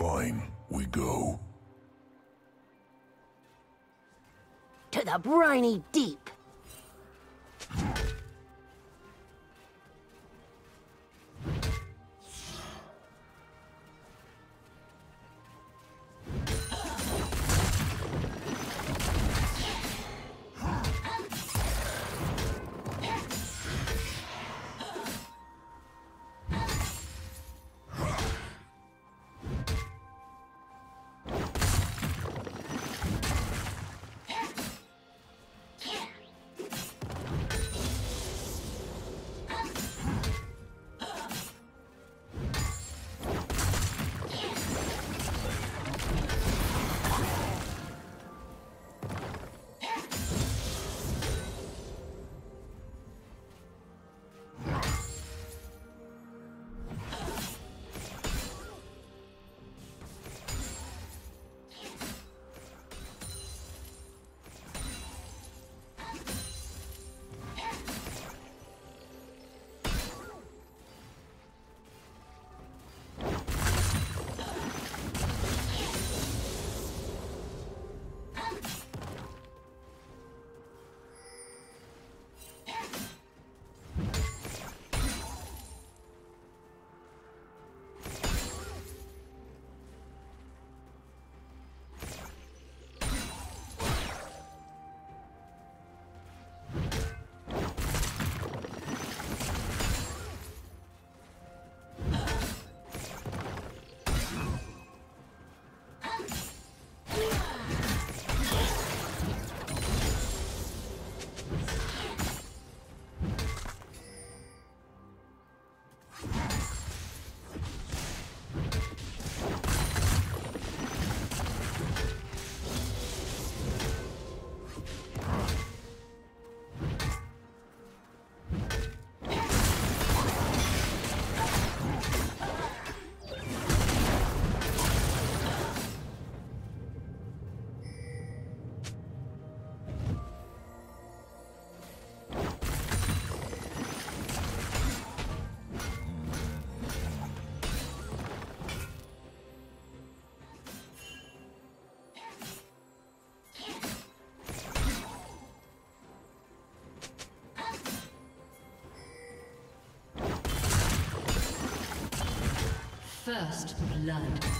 Fine, we go. To the briny deep. First blood.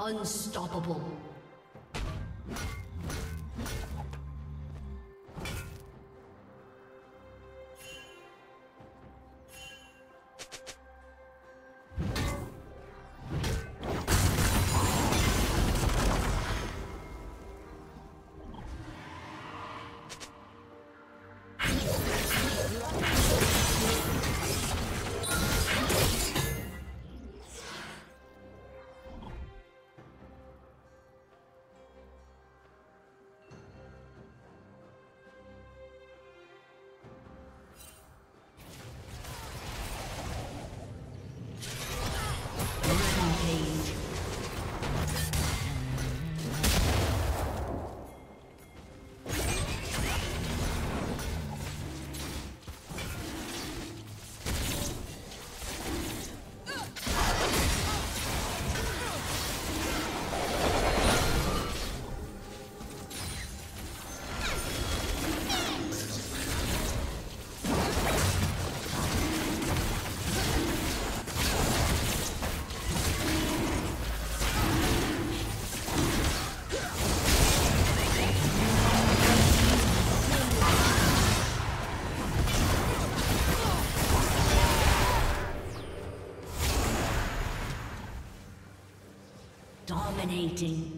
Unstoppable. Dominating.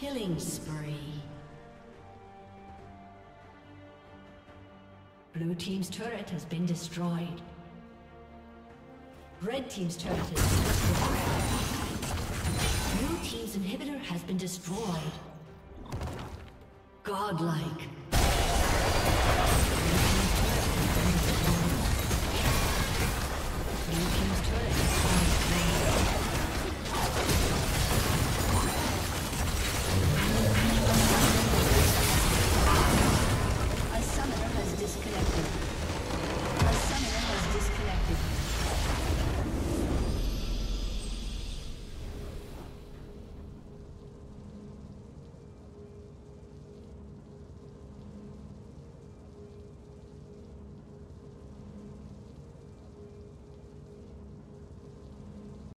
Killing spree. Blue team's turret has been destroyed. Red team's turret has been destroyed. Blue team's inhibitor has been destroyed. Godlike.